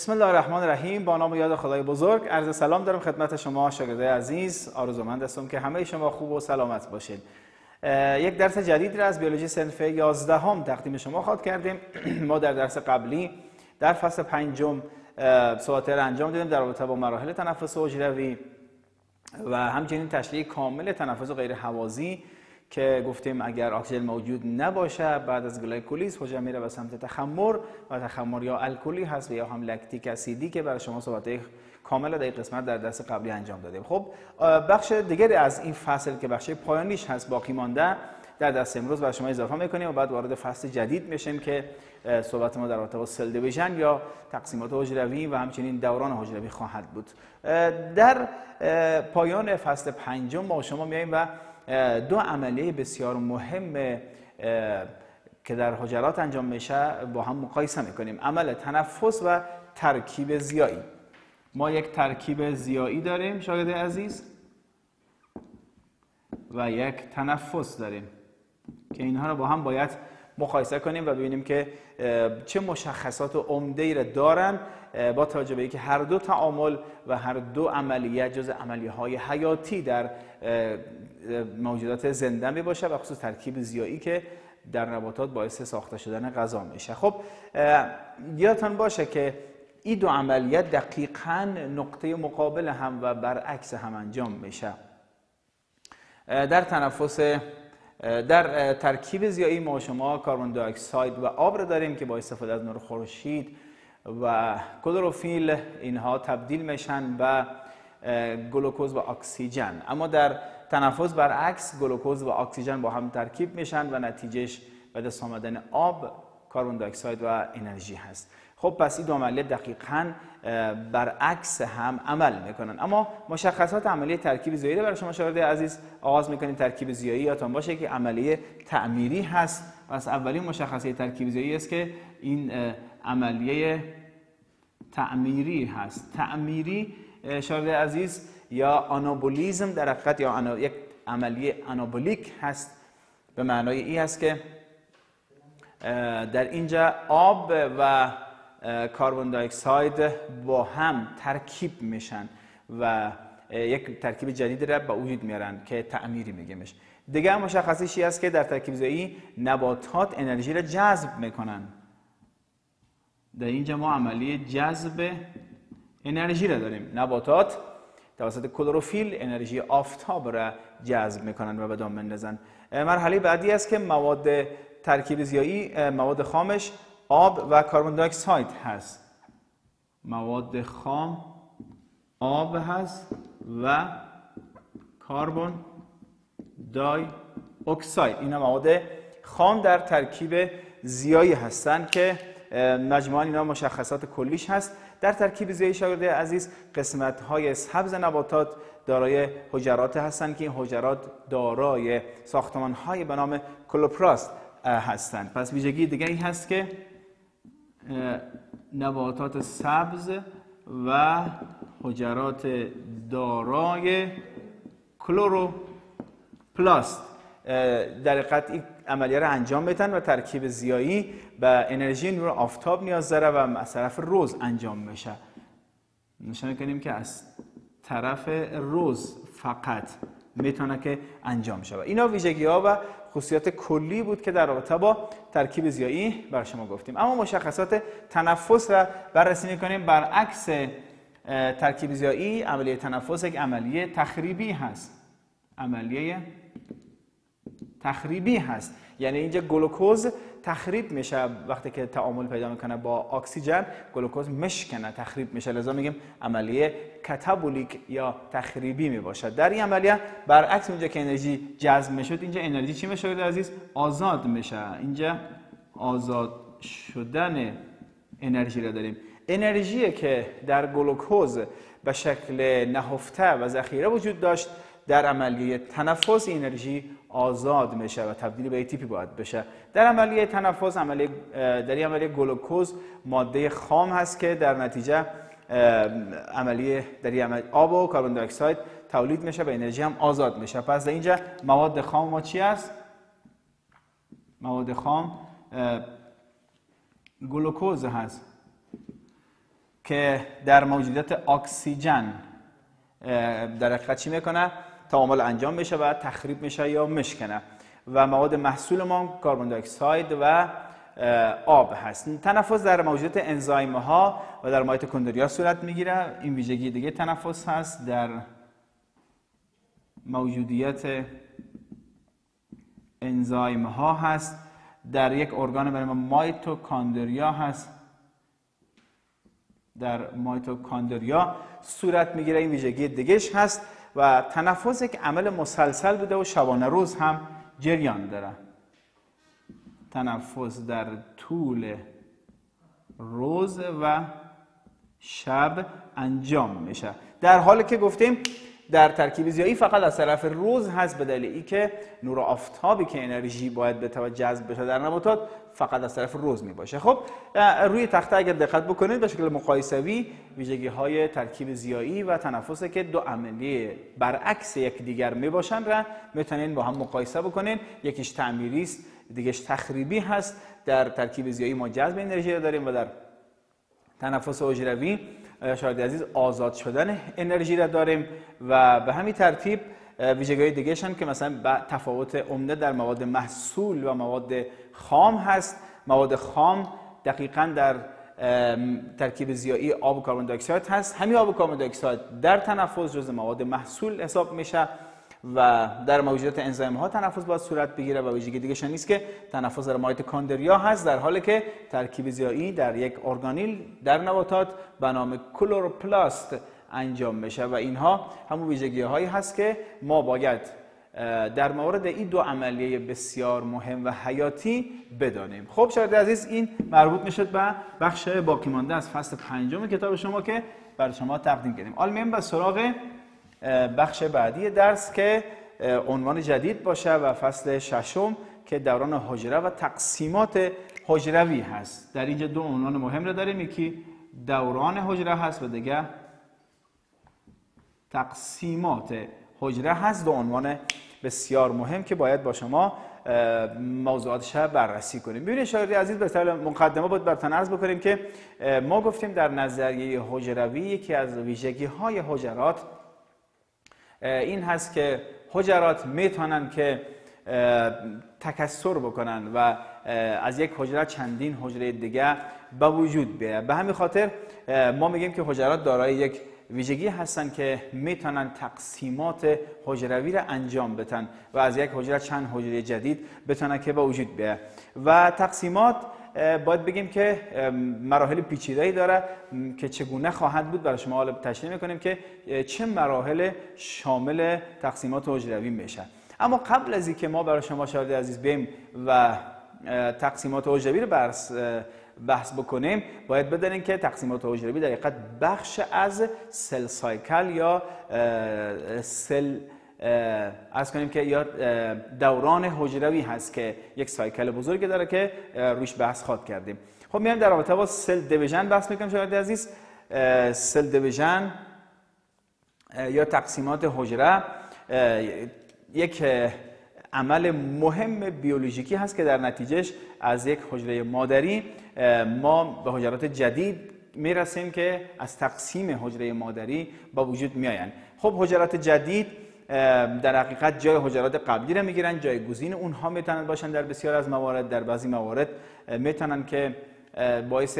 بسم الله الرحمن الرحیم. با نام یاد خدای بزرگ. عرض سلام دارم خدمت شما شاگرده عزیز آرزومند هستم که همه شما خوب و سلامت باشید یک درس جدید را از بیولوژی صنف 11 هم تقدیم شما خواهد کردیم. ما در درس قبلی در فصل پنجم صحبت انجام دادیم در رابطه با مراحل تنفس حجروی و همچنین تشریح کامل تنفس غیر حوازی که گفتیم اگر اکسیژن موجود نباشه بعد از گلیکولیز حجره میره به سمت تخمر و تخمر یا الکلی هست و یا هم لکتیک اسیدی که برای شما صحبت کامل در این قسمت در درس قبلی انجام دادیم. خب بخش دیگری از این فصل که بخش پایانیش هست باقی مانده در درس امروز برای شما اضافه می‌کنیم و بعد وارد فصل جدید میشیم که صحبت ما در رابطه سل دیویژن یا تقسیمات حجروی و همچنین دوران حجروی خواهد بود. در پایان فصل پنجم با شما میایم و دو عملیه بسیار مهم که در حجرات انجام میشه با هم مقایسه می‌کنیم. عمل تنفس و ترکیب زیایی. ما یک ترکیب زیایی داریم شاگرد عزیز و یک تنفس داریم که اینها رو با هم باید مقایسه کنیم و ببینیم که چه مشخصات عمده ای را دارن با توجه به اینکه هر دو تعامل و هر دو عملیت جز عملیه های حیاتی در موجودات زنده می باشه و خصوص ترکیب زیایی که در نباتات باعث ساخته شدن غذا میشه. خب یادتان باشه که این دو عملیات دقیقا نقطه مقابل هم و برعکس هم انجام میشه. در تنفس در ترکیب زیایی ما شما کاربن دی اکساید و آب را داریم که با استفاده از نور خورشید و کلروفیل اینها تبدیل میشن به گلوکوز و اکسیژن. اما در تنفس برعکس گلوکوز و اکسیژن با هم ترکیب میشن و نتیجهش به دست آمدن آب carbon dioxide و انرژی هست. خب پس این دو عملیه دقیقا برعکس هم عمل می‌کنن. اما مشخصات عملیه ترکیب ضیایی برای شما شاگرد عزیز آغاز می‌کنیم ترکیب ضیایی یادتون باشه که عملیه تعمیری هست. و از اولین مشخصه ترکیب ضیایی است که این عملیه تعمیری هست. تعمیری شاگرد عزیز یا آنابولیزم در حقیقت یا یک عملیه آنابولیک هست. به معنای ای هست که در اینجا آب و کاربن دی اکساید با هم ترکیب میشن و یک ترکیب جدید را به وجود میارن که تعمیری میگیمش دیگه مشخصش است که در ترکیب زایی نباتات انرژی را جذب می‌کنن. در اینجا ما عملی جذب انرژی را داریم. نباتات توسط کلروفیل انرژی آفتاب را جذب می‌کنن و به دام مرحله بعدی است که مواد ترکیب ضیایی مواد خامش آب و carbon dioxide هست. مواد خام آب هست و carbon dioxide. اینا مواد خام در ترکیب زیایی هستند که مجموعا اینا مشخصات کلیش هست. در ترکیب زیایی شاگرده عزیز قسمت های سبز نباتات دارای حجرات هستند که این حجرات دارای ساختمان های به نام کلوپراست هستند پس ویژگی دیگه ای هست که نباتات سبز و حجرات دارای کلوروپلاست. در این عملیه را انجام بدن و ترکیب زیایی به انرژی نور آفتاب نیاز داره و از طرف روز انجام میشه. نشان کنیم که از طرف روز فقط می‌تونه که انجام شود. اینا ویژگی ها و خصوصیات کلی بود که در رابطه با ترکیب زیایی بر شما گفتیم. اما مشخصات تنفس را بررسی می‌کنیم. برعکس ترکیب زیایی عملیه تنفس یک عملیه تخریبی هست. عملیه تخریبی هست. یعنی اینجا گلوکوز تخریب میشه وقتی که تعامل پیدا می‌کنه با اکسیژن گلوکوز مشکنه تخریب میشه. لذا میگیم عملیه کاتابولیک یا تخریبی می‌باشد در این عملیه برعکس اونجا که انرژی جذب می‌شد اینجا انرژی چی میشه عزیز؟ آزاد میشه. اینجا آزاد شدن انرژی را داریم. انرژی که در گلوکوز به شکل نهفته و ذخیره وجود داشت در عملیه تنفس انرژی آزاد میشه و تبدیل به ATP باید بشه. در عملیه تنفس عملیه در این عملیه گلوکوز ماده خام هست که در نتیجه عملیه در عملیه آب و کاربن دی اکساید تولید میشه و انرژی هم آزاد میشه. پس در اینجا مواد خام ما چی است مواد خام گلوکوز هست که در موجودیت اکسیژن در حقیقت چی می‌کنه؟ تعامل انجام میشه و تخریب میشه یا مشکنه. و مواد محصول ما carbon dioxide و آب هست. تنفس در موجودیت enzyme ها و در mitochondria صورت می‌گیره. این ویژگی دیگه تنفس هست در موجودیت انزایم ها هست. در یک ارگان نام مایتوکاندریا هست. در مایتوکاندریا صورت می‌گیره این ویژگی دیگهش هست و تنفس یک عمل مسلسل بوده و شبانه روز هم جریان داره. تنفس در طول روز و شب انجام میشه. در حالی که گفتیم در ترکیب زیایی فقط از طرف روز هست به دلیل ای که نور آفتابی که انرژی باید به توجه جذب بشه در نباتات فقط از طرف روز می باشه خب روی تخته اگر دقت بکنید به شکل مقایسوی ویژگی های ترکیب زیایی و تنفس که دو عملی برعکس یکدیگر می باشن را می‌تونین با هم مقایسه بکنین. یکیش تعمیری است دیگهش تخریبی هست. در ترکیب زیایی ما جذب انرژی داریم و در تنفس حجروی شاید عزیز آزاد شدن انرژی را داریم؟ و به همین ترتیب ویژگی دیگه شن که مثلا تفاوت عمده در مواد محصول و مواد خام هست. مواد خام دقیقا در ترکیب زیایی آب و دی هست. همین آب و دی در تنفس جز مواد محصول حساب میشه. و در موجودات انزایم ها تنفس باید صورت بگیره و ویژگی دیگه نیست که تنفس در مایتوکاندریا هست در حالی که ترکیب زیایی در یک ارگانیل در نباتات به نام کلوروپلاست انجام میشه و اینها همون ویژگی هایی هست که ما باید در مورد این دو عملیه بسیار مهم و حیاتی بدانیم. خب شاید عزیز این مربوط می‌شد به بخش باقی مانده از فصل پنجم کتاب شما که برای شما تقدیم کردیم. آل به سراغ بخش بعدی درس که عنوان جدید باشه و فصل ششم که دوران حجره و تقسیمات حجروی هست. در اینجا دو عنوان مهم رو داریم. یکی دوران حجره هست و دیگه تقسیمات حجره هست. دو عنوان بسیار مهم که باید با شما موضوعاتش بررسی کنیم. ببینید شاگردی عزیز به مقدمه باید برتن عرض بکنیم که ما گفتیم در نظریه حجروی یکی از ویژگی های حجرات این هست که حجرات می‌تونن که تکسر بکنن و از یک حجره چندین حجره دیگه به وجود بیاید. به همین خاطر ما میگیم که حجرات دارای یک ویژگی هستن که می‌تونن تقسیمات حجروی را انجام بدن و از یک حجره چند حجره جدید بتونن که به وجود بیاید. و تقسیمات باید بگیم که مراحل پیچیده‌ای داره که چگونه خواهد بود برای شما حالا تشریح می‌کنیم که چه مراحل شامل تقسیمات حجروی میشه. اما قبل از اینکه ما برای شما شاهد عزیز بیم و تقسیمات حجروی رو بحث بحث بکنیم باید بدانیم که تقسیمات حجروی در بخش از سل سایکل یا سل از کنیم که یا دوران حجروی هست که یک سایکل بزرگی داره که روش بحث خواد کردیم. خب میایم در رابطه با سل دیویژن بحث می‌کنیم شاید عزیز. سل دیویژن یا تقسیمات حجره یک عمل مهم بیولوژیکی هست که در نتیجهش از یک حجره مادری ما به حجرات جدید می‌رسیم که از تقسیم حجره مادری با وجود میآیند. خب حجرات جدید در حقیقت جای حجرات قبلی را می‌گیرن جایگزین اونها می‌تونن باشن در بسیار از موارد در بعضی موارد می‌تونن که باعث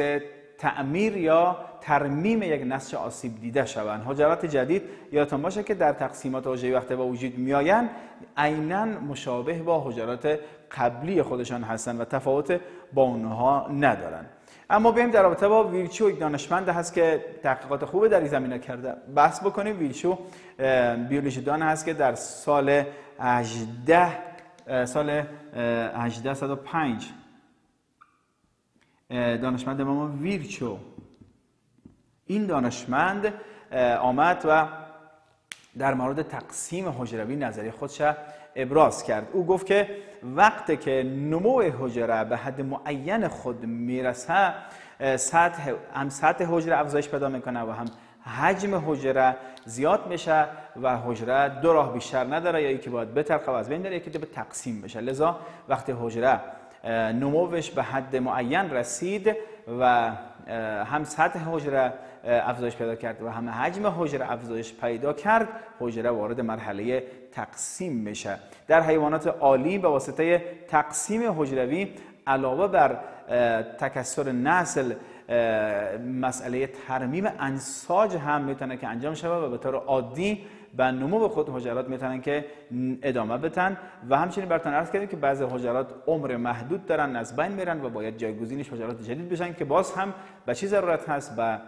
تعمیر یا ترمیم یک نسج آسیب دیده شوند حجرات جدید یادتان باشه که در تقسیمات حجره وقتی با وجود میآیند عینا مشابه با حجرات قبلی خودشان هستند و تفاوت با اونها ندارند اما بیایم در رابطه با ویلچو یک دانشمند هست که تحقیقات خوبه در این زمینه کرده. بحث بکنیم. ویلچو بیولوژی دان هست که در سال 18 سال 1805 دانشمند ما ویرچو این دانشمند آمد و در مورد تقسیم حجروی نظری خودش ابراز کرد. او گفت که وقتی که نمو حجره به حد معین خود می‌رسه سطح هم سطح حجره افزایش پیدا می‌کنه و هم حجم حجره زیاد میشه و حجره دو راه بیشتر نداره یا یکی باید بترقه و از بین داره یکی به تقسیم بشه. لذا وقتی حجره نموش به حد معین رسید و هم سطح حجره افزایش پیدا کرد و همه حجم حجره افزایش پیدا کرد حجره وارد مرحله تقسیم میشه. در حیوانات عالی به واسطه تقسیم حجروی علاوه بر تکسر نسل مسئله ترمیم انساج هم می‌تونه که انجام شود و به طور عادی و نمو به خود حجرات می‌تونن که ادامه بتن و همچنین براتون عرض کردیم که بعضی حجرات عمر محدود دارن از بین میرن و باید جایگزینش حجرات جدید بشن که باز هم به چی ضرورت هست؟ به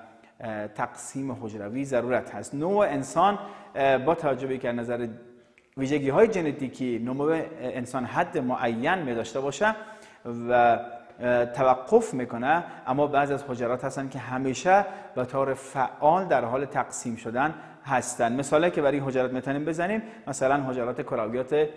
تقسیم حجروی ضرورت هست. نوع انسان با توجه که نظر ویژگی های ژنتیکی نمو انسان حد معین می داشته باشه و توقف می‌کنه. اما بعضی از حجرات هستن که همیشه به طور فعال در حال تقسیم شدن هستن. مثالی که برای حجرات می‌تونیم بزنیم مثلا حجرات کراویات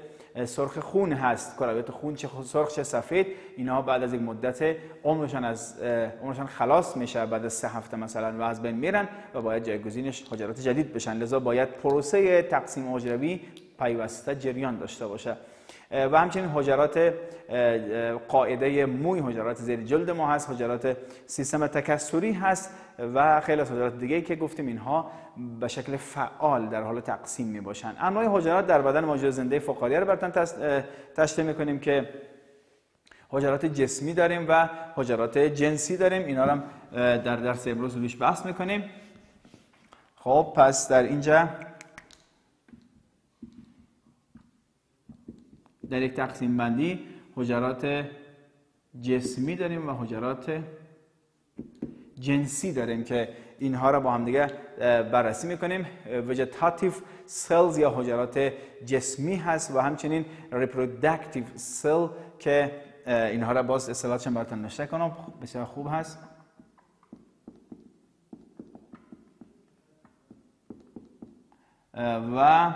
سرخ خون هست. کراویات خون چه سرخ چه سفید اینها بعد از یک مدت عمرشان از عمرشان خلاص میشه. بعد از سه هفته مثلا و از بین میرن و باید جایگزینش حجرات جدید بشن. لذا باید پروسه تقسیم حجروی پیوسته جریان داشته باشه. و همچنین حجرات قاعده موی حجرات زیر جلد ما هست حجرات سیستم تکسری هست و خیلی از حجرات دیگه که گفتیم اینها به شکل فعال در حال تقسیم می باشن انواع حجرات در بدن موجود زنده فقاریه رو براتون تشریح می‌کنیم که حجرات جسمی داریم و حجرات جنسی داریم. اینا رو در درس امروز روش بحث می‌کنیم. خب پس در اینجا در یک تقسیم بندی حجرات جسمی داریم و حجرات جنسی داریم که اینها را با هم دیگه بررسی می‌کنیم. vegetative cells یا حجرات جسمی هست و همچنین reproductive cell که اینها را باز اصطلاحاتشون براتون نوشته کنم. بسیار خوب هست. و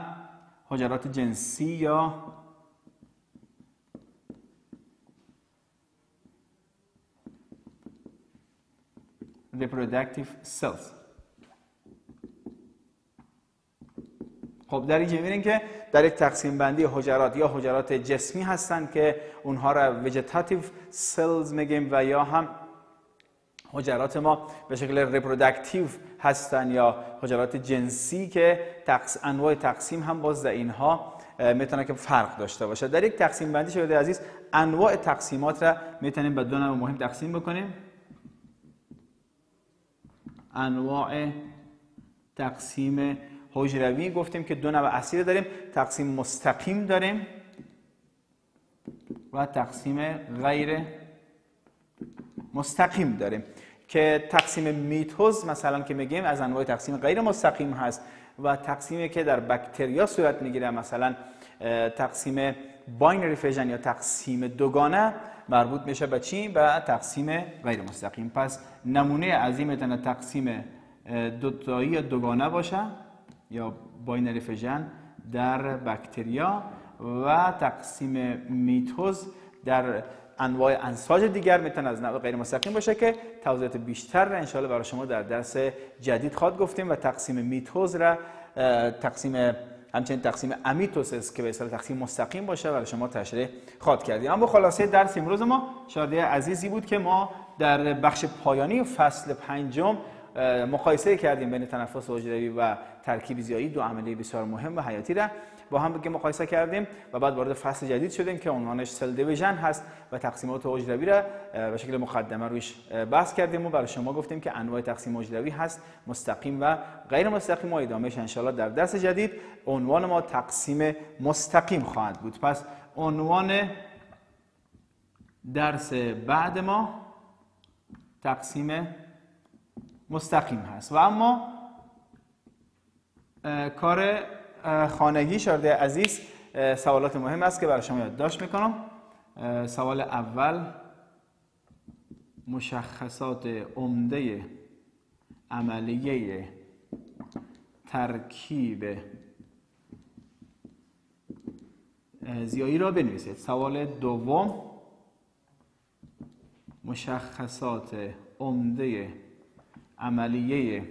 حجرات جنسی یا reproductive cells. خب در اینجا می‌بینیم که در یک تقسیم بندی حجرات یا حجرات جسمی هستند که اونها را ویژیتاتیو cells میگیم و یا هم حجرات ما به شکل reproductive هستن یا حجرات جنسی که تقس... انواع تقسیم هم باز در اینها می‌تونه که فرق داشته باشه. در یک تقسیم بندی شده عزیز انواع تقسیمات را می‌تونیم به دو نوع مهم تقسیم بکنیم. انواع تقسیم حجروی. گفتیم که دو نوع اصلی داریم. تقسیم مستقیم داریم و تقسیم غیر مستقیم داریم. که تقسیم میتوز مثلا که میگیم از انواع تقسیم غیر مستقیم هست و تقسیمی که در بکتریا صورت می‌گیره مثلا تقسیم binary fission یا تقسیم دوگانه مربوط میشه به چی؟ به تقسیم غیر مستقیم پس نمونه از می‌تونه تقسیم دوتایی دوگانه باشه یا binary fission در بکتریا و تقسیم میتوز در انواع انساج دیگر می‌تونه از نوع غیر مستقیم باشه که توضیحات بیشتر را انشاءالله برای شما در درس جدید خواد گفتیم و تقسیم میتوز را تقسیم همچنین تقسیم امیتوسس که به اصطلاح تقسیم مستقیم باشه برای شما تشریح خواد کردیم اما خلاصه درس امروز ما شادی عزیزی بود که ما در بخش پایانی فصل پنجم مقایسه کردیم بین تنفس حجروی و ترکیب زیایی دو عملیه بسیار مهم و حیاتی را با هم که مقایسه کردیم و بعد وارد فصل جدید شدیم که عنوانش سل دیویژن هست و تقسیمات حجروی را به شکل مقدمه روش بحث کردیم و برای شما گفتیم که انواع تقسیم حجروی هست مستقیم و غیر مستقیم و ادامهش انشالله در درس جدید عنوان ما تقسیم مستقیم خواهد بود. پس عنوان درس بعد ما تقسیم مستقیم هست. و اما کار خانگی شارده عزیز سوالات مهم است که برای شما یادداشت می‌کنم. سوال اول مشخصات عمده عملیه ترکیب زیایی را بنویسید. سوال دوم مشخصات عمده عملیه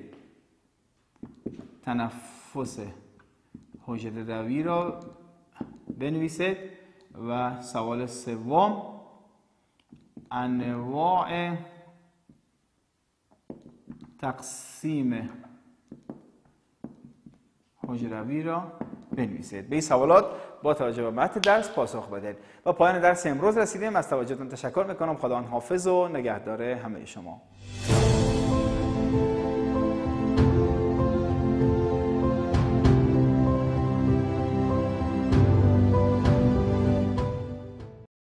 تنفس حجره روی را بنویسید و سوال سوم انواع تقسیم حجروی را بنویسید. به این سوالات با توجه به متن درس پاسخ بدید و پایان درس امروز رسیدیم. از توجهتون تشکر می‌کنم. خدا حافظ و نگهدار همه شما.